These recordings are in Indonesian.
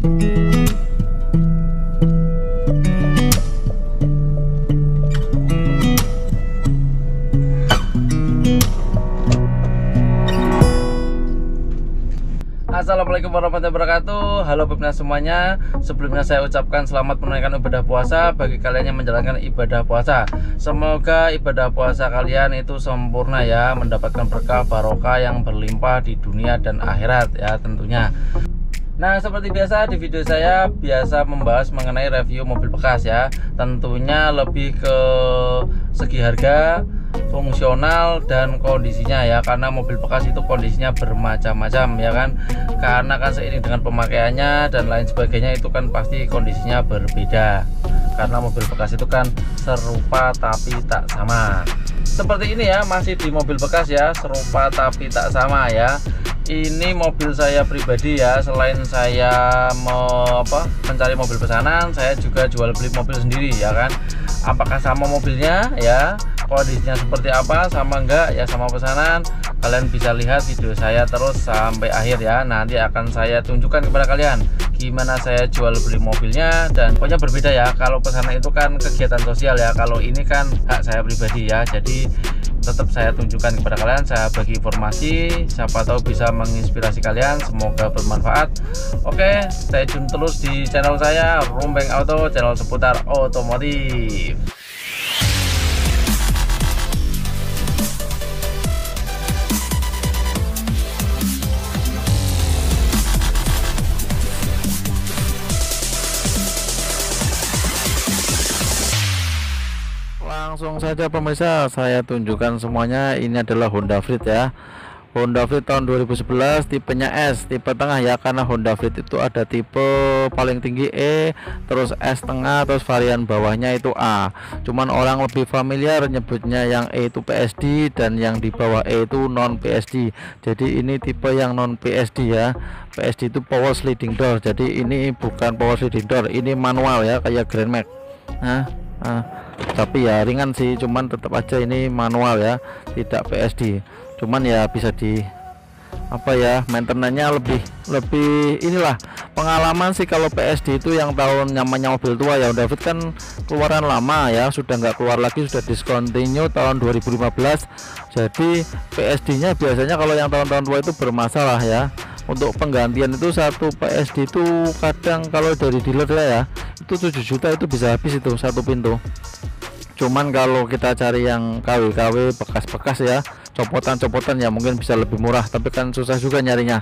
Assalamualaikum warahmatullahi wabarakatuh. Halo pemirsa semuanya. Sebelumnya saya ucapkan selamat menunaikan ibadah puasa Bagi kalian yang menjalankan ibadah puasa. Semoga ibadah puasa kalian itu sempurna ya Mendapatkan berkah barokah yang berlimpah di dunia dan akhirat ya tentunya Nah seperti biasa di video saya biasa membahas mengenai review mobil bekas ya. Tentunya lebih ke segi harga fungsional dan kondisinya ya. Karena mobil bekas itu kondisinya bermacam-macam ya kan. Karena kan seiring dengan pemakaiannya dan lain sebagainya itu kan pasti kondisinya berbeda. Karena mobil bekas itu kan serupa tapi tak sama. Seperti ini ya masih di mobil bekas ya serupa tapi tak sama ya ini mobil saya pribadi ya selain saya mau apa mencari mobil pesanan saya juga jual beli mobil sendiri ya kan? Apakah sama mobilnya? Ya. Kondisinya seperti apa? Sama enggak? Ya sama pesanan. Kalian bisa lihat video saya terus sampai akhir ya. Nanti akan saya tunjukkan kepada kalian gimana saya jual beli mobilnya dan pokoknya berbeda ya. Kalau pesanan itu kan kegiatan sosial ya. Kalau ini kan hak saya pribadi ya. Jadi tetap saya tunjukkan kepada kalian saya bagi informasi siapa tahu bisa menginspirasi kalian semoga bermanfaat. Oke stay tune terus di channel saya Rumbeng Auto channel seputar otomotif saja pemirsa saya tunjukkan semuanya. Ini adalah Honda Freed ya. Honda Freed tahun 2011 tipenya S tipe tengah ya karena Honda Freed itu ada tipe paling tinggi E terus S tengah terus varian bawahnya itu A. Cuman orang lebih familiar nyebutnya yang E itu PSD dan yang di bawah E itu non PSD jadi ini tipe yang non PSD ya. PSD itu power sliding door. Jadi ini bukan power sliding door ini manual ya kayak Grand Max. Nah, nah tapi ya ringan sih cuman tetap aja ini manual ya tidak PSD cuman ya bisa di apa ya maintenance lebih lebih inilah. Pengalaman sih kalau PSD itu yang tahun nyamannya mobil tua ya David kan keluaran lama ya sudah nggak keluar lagi sudah discontinue tahun 2015 jadi PSD nya biasanya kalau yang tahun-tahun tua itu bermasalah ya. Untuk penggantian itu satu PSD itu kadang kalau dari dealer ya itu 7 juta itu bisa habis itu satu pintu. Cuman kalau kita cari yang KW-KW bekas-bekas ya copotan-copotan ya mungkin bisa lebih murah. Tapi kan susah juga nyarinya.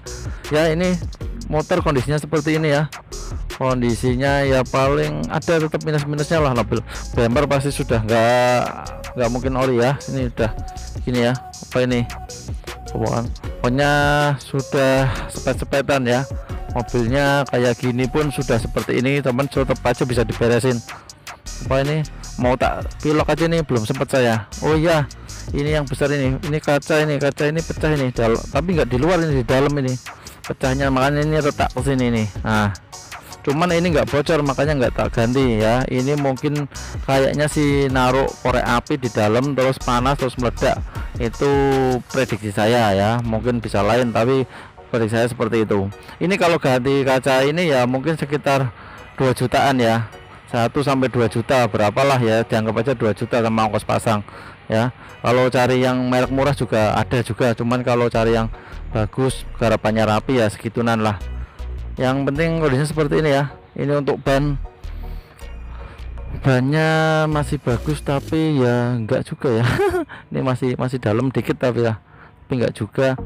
Ya ini motor kondisinya seperti ini ya. Kondisinya ya paling ada tetap minus-minusnya lah mobil bumper pasti sudah nggak nggak mungkin ori ya. Ini udah gini ya apa ini? Pokoknya sudah sepet-sepetan ya mobilnya kayak gini pun sudah seperti ini teman tetap aja bisa diberesin. Apa ini? Mau tak pilok aja nih belum sempat saya. Oh iya ini yang besar ini. Ini kaca ini kaca ini pecah ini. Dalam tapi nggak di luar ini di dalam ini. Pecahnya makanya ini retak ke sini nih. Nah cuman ini nggak bocor makanya nggak tak ganti ya. Ini mungkin kayaknya si naruh korek api di dalam terus panas terus meledak. Itu prediksi saya ya. Mungkin bisa lain tapi prediksi saya seperti itu. Ini kalau ganti kaca ini ya mungkin sekitar 2 jutaan ya. 1 sampai 2 juta berapalah ya. Dianggap aja 2 juta sama ongkos pasang ya. Kalau cari yang merek murah juga ada juga. Cuman kalau cari yang bagus garapannya rapi ya segitunan lah. Yang penting kondisinya seperti ini ya. Ini untuk ban. Bannya masih bagus tapi ya enggak juga ya. Ini masih masih dalam dikit tapi ya. Tapi enggak juga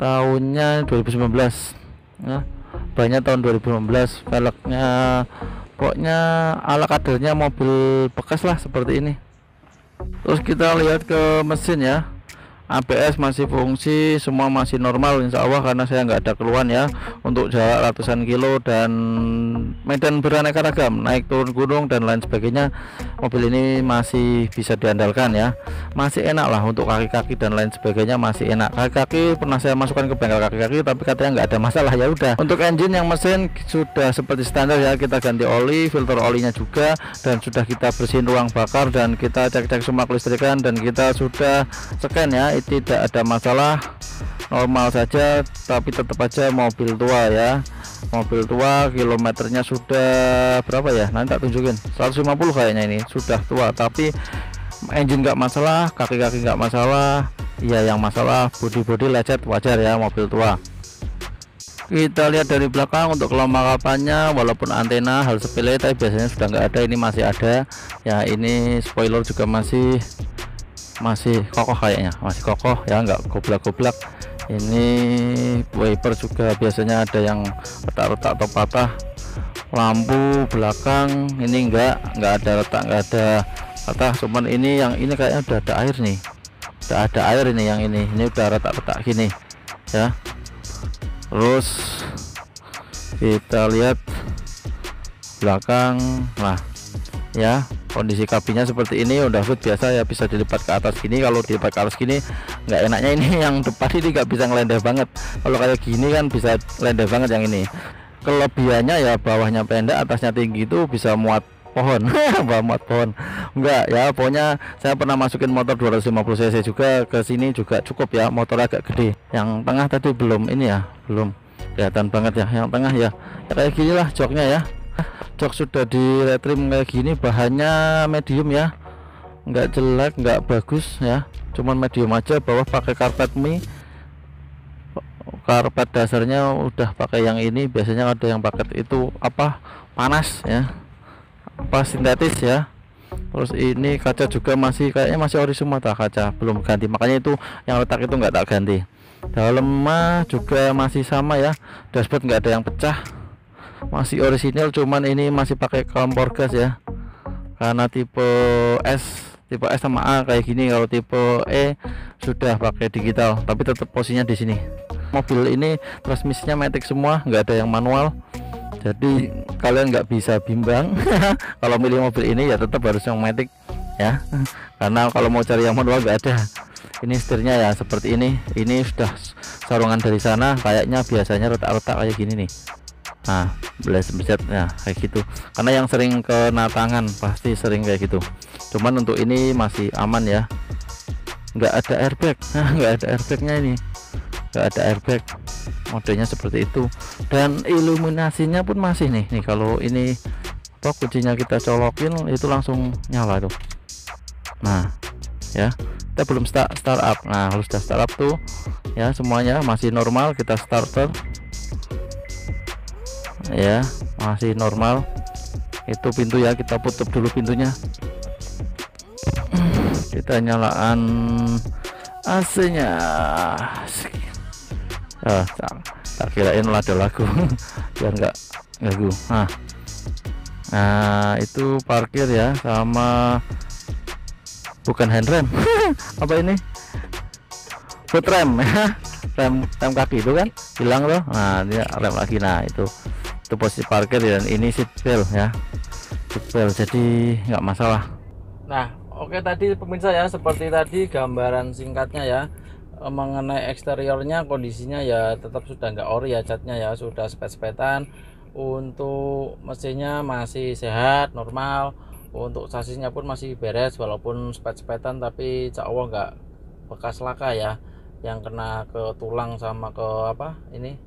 tahunnya 2019 ya banyak tahun 2019 velgnya pokoknya ala kadernya mobil bekas lah seperti ini. Terus kita lihat ke mesin ya. ABS masih fungsi semua masih normal Insya Allah karena saya nggak ada keluhan ya untuk jarak ratusan kilo dan medan beraneka ragam naik turun gunung dan lain sebagainya mobil ini masih bisa diandalkan ya. Masih enak lah untuk kaki-kaki dan lain sebagainya masih enak. Kaki-kaki pernah saya masukkan ke bengkel kaki-kaki tapi katanya nggak ada masalah. Ya udah. Untuk engine yang mesin sudah seperti standar ya kita ganti oli filter olinya juga dan sudah kita bersihin ruang bakar dan kita cek-cek semua kelistrikan dan kita sudah scan ya tidak ada masalah. Normal saja tapi tetap aja mobil tua ya mobil tua kilometernya sudah berapa ya? Nanti tak tunjukin. 150 kayaknya ini sudah tua. Tapi engine nggak masalah kaki-kaki nggak masalah ya yang masalah body-body lecet wajar ya mobil tua. Kita lihat dari belakang untuk kelengkapannya walaupun antena hal sepele tapi biasanya sudah nggak ada ini masih ada. Ya ini spoiler juga masih masih kokoh kayaknya masih kokoh ya nggak goblak-goblak ini wiper juga biasanya ada yang retak-retak atau patah. Lampu belakang ini enggak enggak ada retak enggak ada patah. Cuman ini yang ini kayaknya udah ada air nih. Udah ada air ini yang ini ini udah retak-retak gini ya. Terus kita lihat belakang nah ya kondisi kabinnya seperti ini udah biasa ya bisa dilipat ke atas gini. Kalau dilipat ke atas gini nggak enaknya ini yang depan ini nggak bisa ngelendeh banget. Kalau kayak gini kan bisa lendeh banget yang ini. Kelebihannya ya bawahnya pendek atasnya tinggi itu bisa muat pohon. Bawa muat pohon. Enggak ya pokoknya saya pernah masukin motor 250 cc juga ke sini juga cukup ya motor agak gede. Yang tengah tadi belum ini ya belum kelihatan banget ya yang tengah ya, ya kayak gini lah joknya ya. Jok sudah di retrim kayak gini bahannya medium ya. Nggak jelek nggak bagus ya cuman medium aja bawah pakai karpet mie. Karpet dasarnya udah pakai yang ini biasanya ada yang paket itu apa panas ya. Apa sintetis ya. Terus ini kaca juga masih kayaknya masih ori semua tak kaca belum ganti. Makanya itu yang letak itu nggak tak ganti. Dalam juga masih sama ya. Dashboard nggak ada yang pecah. Masih orisinil cuman ini masih pakai kompor gas ya. Karena tipe S tipe S sama A kayak gini kalau tipe E sudah pakai digital tapi tetap posisinya di sini. Mobil ini transmisinya matic semua nggak ada yang manual. Jadi kalian nggak bisa bimbang. Kalau milih mobil ini ya tetap harus yang matic ya. Karena kalau mau cari yang manual nggak ada. Ini setirnya ya seperti ini. Ini sudah sarungan dari sana kayaknya biasanya retak-retak kayak gini nih. Nah belas ya kayak gitu. Karena yang sering kena tangan pasti sering kayak gitu cuman untuk ini masih aman ya. Nggak ada airbag. Nah nggak ada airbagnya ini. Nggak ada airbag. Modenya seperti itu. Dan iluminasinya pun masih nih. Nih kalau ini apa kuncinya kita colokin itu langsung nyala tuh. Nah ya. Kita belum start startup nah harus sudah startup tuh ya semuanya masih normal. Kita starter. Ya masih normal. Itu pintu ya kita tutup dulu pintunya kita nyalakan AC nya ah, tak, tak kirain ada lagu. Biar enggak ganggu. Nah nah itu parkir ya sama bukan handrem apa ini? Foot rem. Ya rem rem kaki itu kan? Hilang loh nah ini rem lagi. Nah itu itu posisi parkir dan ini seat belt ya. Seat belt jadi nggak masalah. Nah oke tadi pemirsa ya seperti tadi gambaran singkatnya ya e, mengenai eksteriornya kondisinya ya tetap sudah nggak ori ya catnya ya sudah sepet-sepetan. Untuk mesinnya masih sehat normal. Untuk sasisnya pun masih beres walaupun sepet-sepetan tapi cak Allah nggak bekas laka ya yang kena ke tulang sama ke apa ini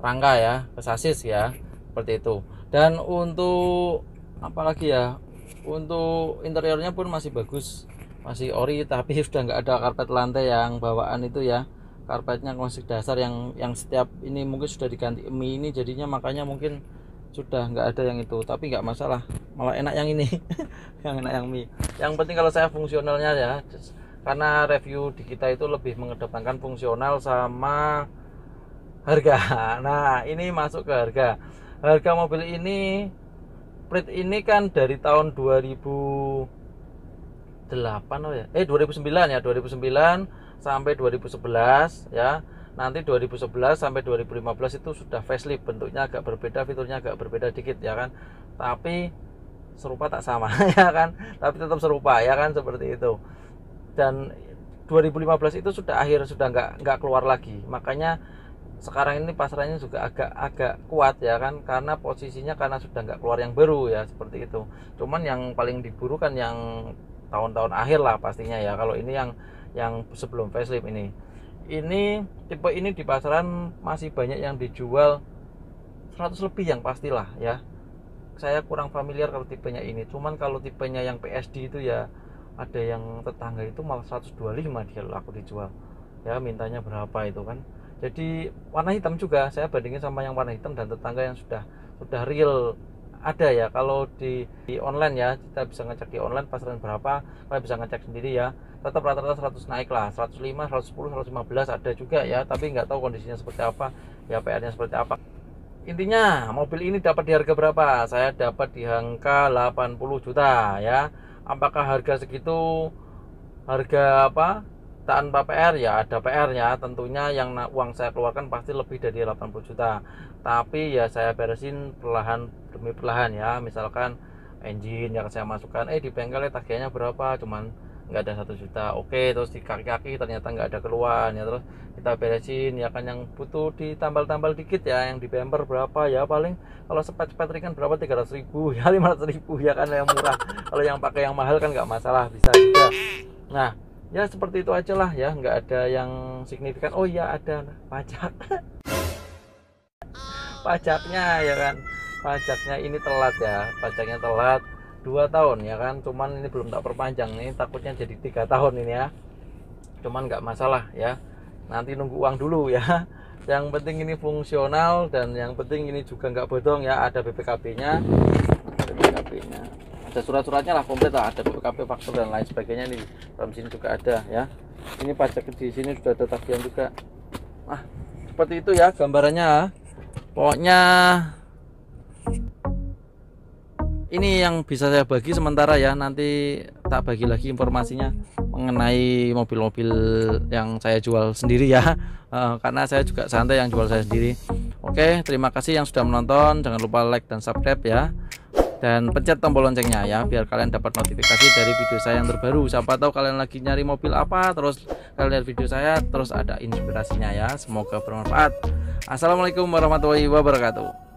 rangka ya ke sasis ya seperti itu. Dan untuk apalagi ya untuk interiornya pun masih bagus. Masih ori tapi sudah nggak ada karpet lantai yang bawaan itu ya. Karpetnya masih dasar yang yang setiap ini mungkin sudah diganti mie ini jadinya makanya mungkin sudah nggak ada yang itu. Tapi nggak masalah malah enak yang ini yang enak yang mie. Yang penting kalau saya fungsionalnya ya karena review di kita itu lebih mengedepankan fungsional sama harga. Nah ini masuk ke harga. Harga mobil ini plate ini kan dari tahun 2008 oh ya? Eh 2009 ya 2009 sampai 2011 ya. Nanti 2011 sampai 2015 itu sudah facelift bentuknya agak berbeda fiturnya agak berbeda dikit ya kan? Tapi serupa tak sama ya kan? Tapi tetap serupa ya kan? Seperti itu. Dan 2015 itu sudah akhir sudah nggak nggak keluar lagi. Makanya sekarang ini pasarnya juga agak agak kuat ya kan karena posisinya karena sudah nggak keluar yang baru ya seperti itu. Cuman yang paling diburu kan yang tahun-tahun akhir lah pastinya ya kalau ini yang yang sebelum facelift ini. Ini tipe ini di pasaran masih banyak yang dijual 100 lebih yang pastilah ya. Saya kurang familiar kalau tipenya ini cuman kalau tipenya yang PSD itu ya ada yang tetangga itu malah 125 dia aku dijual. Ya mintanya berapa itu kan jadi warna hitam juga saya bandingin sama yang warna hitam dan tetangga yang sudah sudah real. Ada ya kalau di, di online ya kita bisa ngecek di online pasaran berapa kalian bisa ngecek sendiri ya. Tetap rata-rata 100 naik lah 105 110 115 ada juga ya tapi nggak tahu kondisinya seperti apa ya PR nya seperti apa. Intinya mobil ini dapat di harga berapa? Saya dapat di angka 80 juta ya. Apakah harga segitu? Harga apa tanpa PR ya ada PR ya. Tentunya yang uang saya keluarkan pasti lebih dari 80 juta. Tapi ya saya beresin perlahan demi perlahan ya. Misalkan engine yang saya masukkan eh di bengkel tagihannya berapa? Cuman nggak ada satu juta. Oke terus di kaki-kaki ternyata nggak ada keluhan ya. Terus kita beresin ya kan yang butuh ditambal-tambal dikit ya yang di bumper berapa ya. Paling kalau sepet-sepet ringan berapa? 300 ribu. Ya 500 ribu ya kan yang murah. Kalau yang pakai yang mahal kan nggak masalah bisa juga. Nah ya seperti itu aja lah ya. Nggak ada yang signifikan. Oh iya ada pajak. Pajaknya ya kan. Pajaknya ini telat ya. Pajaknya telat dua tahun ya kan. Cuman ini belum tak perpanjang nih. Takutnya jadi tiga tahun ini ya. Cuman nggak masalah ya. Nanti nunggu uang dulu ya. Yang penting ini fungsional dan yang penting ini juga nggak bodong ya. Ada BPKB nya BPKB nya ada surat-suratnya lah komplit lah. Ada BPKB faktur dan lain sebagainya. Nih dalam sini juga ada ya. Ini pajak di sini sudah ada tagihan juga. Ah seperti itu ya gambarannya. Pokoknya ini yang bisa saya bagi sementara ya. Nanti tak bagi lagi informasinya mengenai mobil-mobil yang saya jual sendiri ya. Uh, karena saya juga santai yang jual saya sendiri. Oke terima kasih yang sudah menonton. Jangan lupa like dan subscribe ya dan pencet tombol loncengnya ya biar kalian dapat notifikasi dari video saya yang terbaru. Siapa tahu kalian lagi nyari mobil apa terus kalian lihat video saya terus ada inspirasinya ya. Semoga bermanfaat. Assalamualaikum warahmatullahi wabarakatuh